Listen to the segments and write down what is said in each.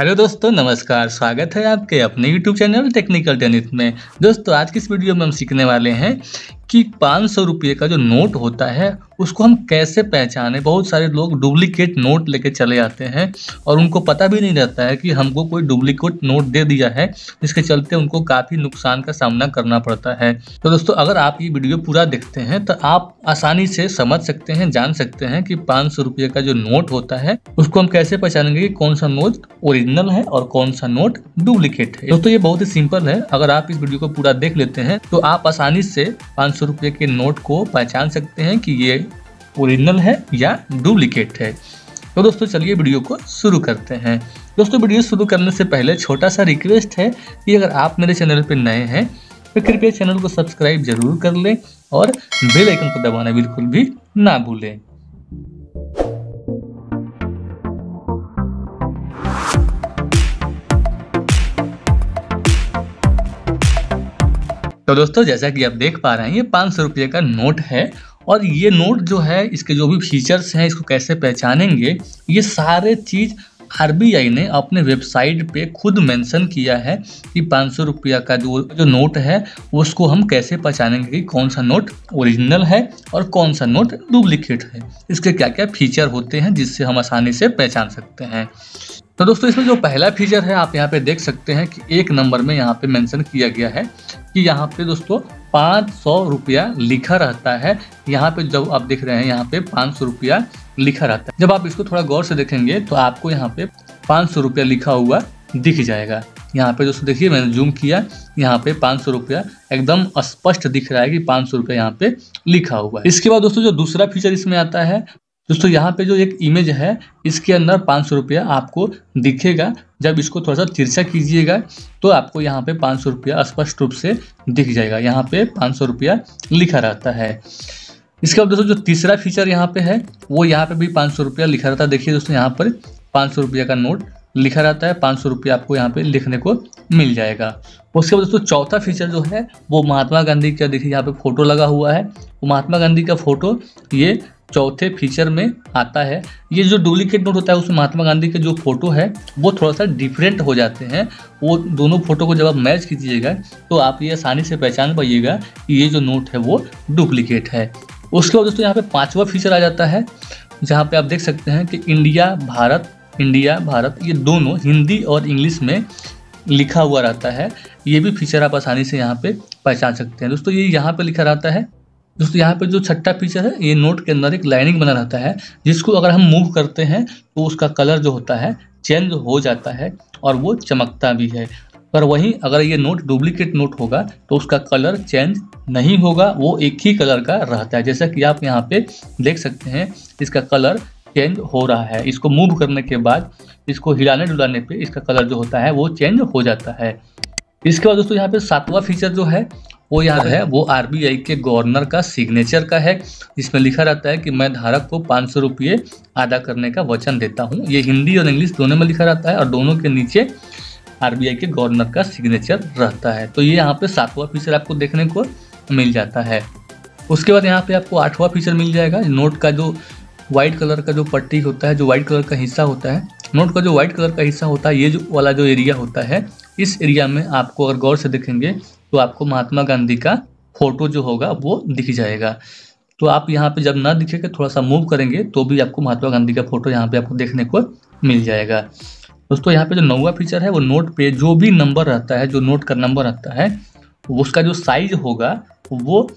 Hello दोस्तों, नमस्कार, स्वागत है आपके अपने यूट्यूब चैनल टेक्निकल टेनिस में। दोस्तों, आज की इस वीडियो में हम सीखने वाले हैं कि पाँच सौ रुपये का जो नोट होता है, उसको हम कैसे पहचाने? बहुत सारे लोग डुप्लीकेट नोट लेके चले आते हैं और उनको पता भी नहीं रहता है कि हमको कोई डुप्लीकेट नोट दे दिया है, जिसके चलते उनको काफ़ी नुकसान का सामना करना पड़ता है। तो दोस्तों, अगर आप ये वीडियो पूरा देखते हैं तो आप आसानी से समझ सकते हैं, जान सकते हैं कि पाँच सौ रुपये का जो नोट होता है, उसको हम कैसे पहचानेंगे कि कौन सा नोट ओरिजिनल है और कौन सा नोट डुप्लीकेट है। दोस्तों, ये बहुत ही सिंपल है। अगर आप इस वीडियो को पूरा देख लेते हैं तो आप आसानी से पाँच सौ रुपये के नोट को पहचान सकते हैं कि ये ओरिजिनल है या डुप्लीकेट है। तो दोस्तों, चलिए वीडियो को शुरू करते हैं। दोस्तों, वीडियो शुरू करने से पहले छोटा सा रिक्वेस्ट है कि अगर आप मेरे चैनल पर नए हैं तो कृपया चैनल को सब्सक्राइब ज़रूर कर लें और बेल आइकन को दबाना बिल्कुल भी ना भूलें। तो दोस्तों, जैसा कि आप देख पा रहे हैं, ये पाँच सौ रुपये का नोट है और ये नोट जो है, इसके जो भी फीचर्स हैं, इसको कैसे पहचानेंगे, ये सारे चीज़ आरबीआई ने अपने वेबसाइट पे खुद मेंशन किया है कि पाँच सौ रुपया का जो जो नोट है, उसको हम कैसे पहचानेंगे कि कौन सा नोट ओरिजिनल है और कौन सा नोट डुप्लीकेट है। इसके क्या क्या फीचर होते हैं जिससे हम आसानी से पहचान सकते हैं। तो दोस्तों, इसमें जो पहला फीचर है, आप यहाँ पे देख सकते हैं कि एक नंबर में यहाँ पे मेंशन किया गया है कि यहाँ पे दोस्तों पाँच सौ रुपया लिखा रहता है। यहाँ पे जब आप देख रहे हैं, यहाँ पे पाँच सौ रुपया लिखा रहता है। जब आप इसको थोड़ा गौर से देखेंगे तो आपको यहाँ पे पाँच सौ रुपया लिखा हुआ दिख जाएगा। यहाँ पे दोस्तों देखिए, मैंने जूम किया, यहाँ पे पाँच सौ रुपया एकदम स्पष्ट दिख रहा है कि पाँच सौ रुपया यहाँ पे लिखा हुआ है। इसके बाद दोस्तों, जो दूसरा फीचर इसमें आता है दोस्तों, यहाँ पे जो एक इमेज है, इसके अंदर पाँच सौ रुपया आपको दिखेगा। जब इसको थोड़ा सा तिरछा कीजिएगा तो आपको यहाँ पे पाँच सौ रुपया स्पष्ट रूप से दिख जाएगा। यहाँ पे पाँच सौ रुपया लिखा रहता है। इसके बाद दोस्तों, जो तीसरा फीचर यहाँ पे है, वो यहाँ पे भी पाँच सौ रुपया लिखा रहता है। देखिए दोस्तों, यहाँ पर पाँच सौ रुपया का नोट लिखा रहता है। पाँच सौ रुपया आपको यहाँ पे लिखने को मिल जाएगा। उसके बाद दोस्तों, चौथा फीचर जो है, वो महात्मा गांधी का, देखिए यहाँ पे फ़ोटो लगा हुआ है। महात्मा गांधी का फ़ोटो ये चौथे फीचर में आता है। ये जो डुप्लीकेट नोट होता है उसमें महात्मा गांधी के जो फ़ोटो है, वो थोड़ा सा डिफरेंट हो जाते हैं। वो दोनों फ़ोटो को जब आप मैच कीजिएगा तो आप ये आसानी से पहचान पाइएगा कि ये जो नोट है, वो डुप्लीकेट है। उसके बाद दोस्तों, यहाँ पे पांचवा फीचर आ जाता है, जहाँ पे आप देख सकते हैं कि इंडिया, भारत इंडिया, भारत, ये दोनों हिंदी और इंग्लिश में लिखा हुआ रहता है। ये भी फीचर आप आसानी से यहाँ पे पहचान सकते हैं। दोस्तों, ये यहाँ पे लिखा रहता है दोस्तों, यहाँ पे जो छठा फीचर है, ये नोट के अंदर एक लाइनिंग बना रहता है, जिसको अगर हम मूव करते हैं तो उसका कलर जो होता है चेंज हो जाता है और वो चमकता भी है। पर वहीं अगर ये नोट डुप्लीकेट नोट होगा तो उसका कलर चेंज नहीं होगा, वो एक ही कलर का रहता है। जैसा कि आप यहाँ पे देख सकते हैं, इसका कलर चेंज हो रहा है। इसको मूव करने के बाद, इसको हिलाने डुलाने पे इसका कलर जो होता है, वो चेंज हो जाता है। इसके बाद दोस्तों, यहाँ पे सातवां फीचर जो है वो यहाँ है, वो आरबीआई के गवर्नर का सिग्नेचर का है। जिसमें लिखा रहता है कि मैं धारक को पाँच सौ रुपये अदा करने का वचन देता हूँ। ये हिंदी और इंग्लिश दोनों में लिखा रहता है और दोनों के नीचे आरबीआई के गवर्नर का सिग्नेचर रहता है। तो ये यहाँ पे सातवां फीचर आपको देखने को मिल जाता है। उसके बाद यहाँ पे आपको आठवां फीचर मिल जाएगा। नोट का जो व्हाइट कलर का जो पट्टी होता है, जो व्हाइट कलर का हिस्सा होता है नोट का जो व्हाइट कलर का हिस्सा होता है, ये जो वाला जो एरिया होता है, इस एरिया में आपको अगर गौर से देखेंगे तो आपको महात्मा गांधी का फ़ोटो जो होगा वो दिख जाएगा। तो आप यहाँ पे जब ना दिखेगा, थोड़ा सा मूव करेंगे तो भी आपको महात्मा गांधी का फ़ोटो यहाँ पे आपको देखने को मिल जाएगा। दोस्तों, यहाँ पे जो नौवा फीचर है, वो नोट पे जो भी नंबर रहता है, जो नोट का नंबर रहता है, उसका जो साइज़ होगा, वो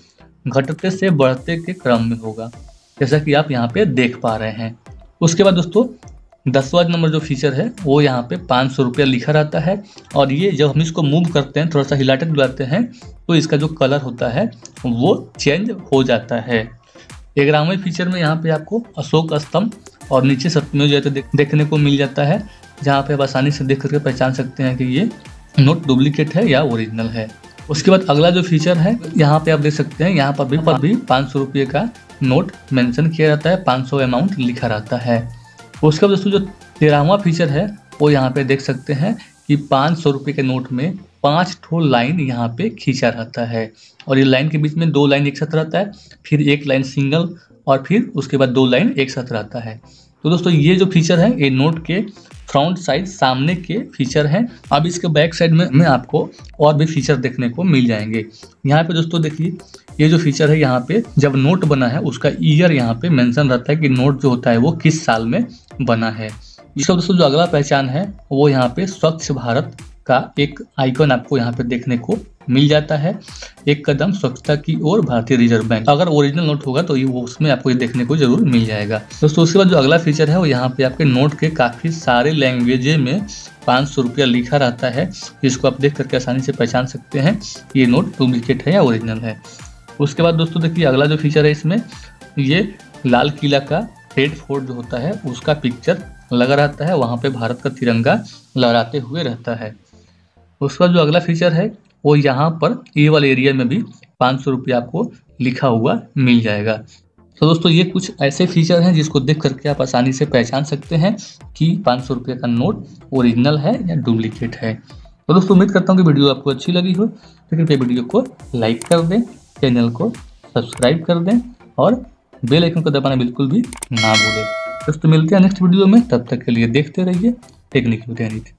घटते से बढ़ते के क्रम में होगा। जैसा कि आप यहाँ पे देख पा रहे हैं। उसके बाद दोस्तों दसवा नंबर जो फीचर है वो यहाँ पे पाँच सौ रुपया लिखा रहता है। और ये जब हम इसको मूव करते हैं थोड़ा सा हिलाटे डुलाते हैं तो इसका जो कलर होता है वो चेंज हो जाता है। ग्यारहवें फीचर में यहाँ पे आपको अशोक स्तंभ और नीचे सत्यमेव जयते देख, देखने को मिल जाता है जहाँ पे आप आसानी से देख करके पहचान सकते हैं कि ये नोट डुप्लीकेट है या ओरिजिनल है। उसके बाद अगला जो फीचर है यहाँ पे आप देख सकते हैं यहाँ पर भी पर भी पाँच सौ रुपये का नोट मेंशन किया जाता है 500 अमाउंट लिखा रहता है। उसके बाद दोस्तों जो तेरहवा फीचर है, वो यहाँ पे देख सकते हैं कि पाँच सौ रुपये के नोट में पाँच ठो लाइन यहाँ पे खींचा रहता है। और ये लाइन के बीच में दो लाइन एक साथ रहता है, फिर एक लाइन सिंगल और फिर उसके बाद दो लाइन एक साथ रहता है। तो दोस्तों ये जो फीचर है ये नोट के फ्रंट साइड सामने के फीचर हैं। अब इसके बैक साइड में, में आपको और भी फीचर देखने को मिल जाएँगे। यहाँ पे दोस्तों देखिए ये जो फीचर है यहाँ पे जब नोट बना है उसका ईयर यहाँ पे मेंशन रहता है कि नोट जो होता है वो किस साल में बना है। इसका दोस्तों जो अगला पहचान है वो यहाँ पे स्वच्छ भारत का एक आइकन आपको यहाँ पे देखने को मिल जाता है। एक कदम स्वच्छता की ओर भारतीय रिज़र्व बैंक। अगर ओरिजिनल नोट होगा तो ये उसमें आपको ये देखने को ज़रूर मिल जाएगा। दोस्तों, उसके बाद जो अगला फीचर है वो यहाँ पे आपके नोट के काफ़ी सारे लैंग्वेजे में पाँच सौ रुपया लिखा रहता है। जिसको आप देख करके आसानी से पहचान सकते हैं। ये नोट डुप्लीकेट है या ओरिजिनल है। उसके बाद दोस्तों देखिए, अगला जो फीचर है इसमें, ये लाल किला का रेड फोर्ट जो होता है, उसका पिक्चर लगा रहता है। वहाँ पे भारत का तिरंगा लहराते हुए रहता है। उसका जो अगला फीचर है, वो यहाँ पर ये वाले एरिया में भी पाँच सौ रुपया आपको लिखा हुआ मिल जाएगा। तो दोस्तों, ये कुछ ऐसे फीचर हैं जिसको देख करके आप आसानी से पहचान सकते हैं कि पाँच सौ रुपये का नोट ओरिजिनल है या डुप्लीकेट है। तो दोस्तों, उम्मीद करता हूँ कि वीडियो आपको अच्छी लगी हो। तो कृपया वीडियो को लाइक कर दें चैनल को सब्सक्राइब कर दें और बेल आइकन को दबाना बिल्कुल भी ना भूलें। दोस्तों, मिलते हैं नेक्स्ट वीडियो में। तब तक के लिए देखते रहिए। Technical tenet